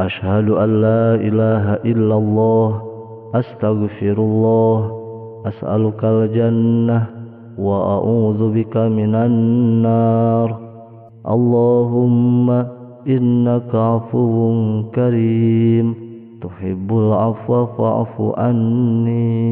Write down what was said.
أشهد أن لا إله إلا الله أستغفر الله أسألك الجنة وأعوذ بك من النار. اللهم إنك عفو كريم. تحب العفو فاعف عني.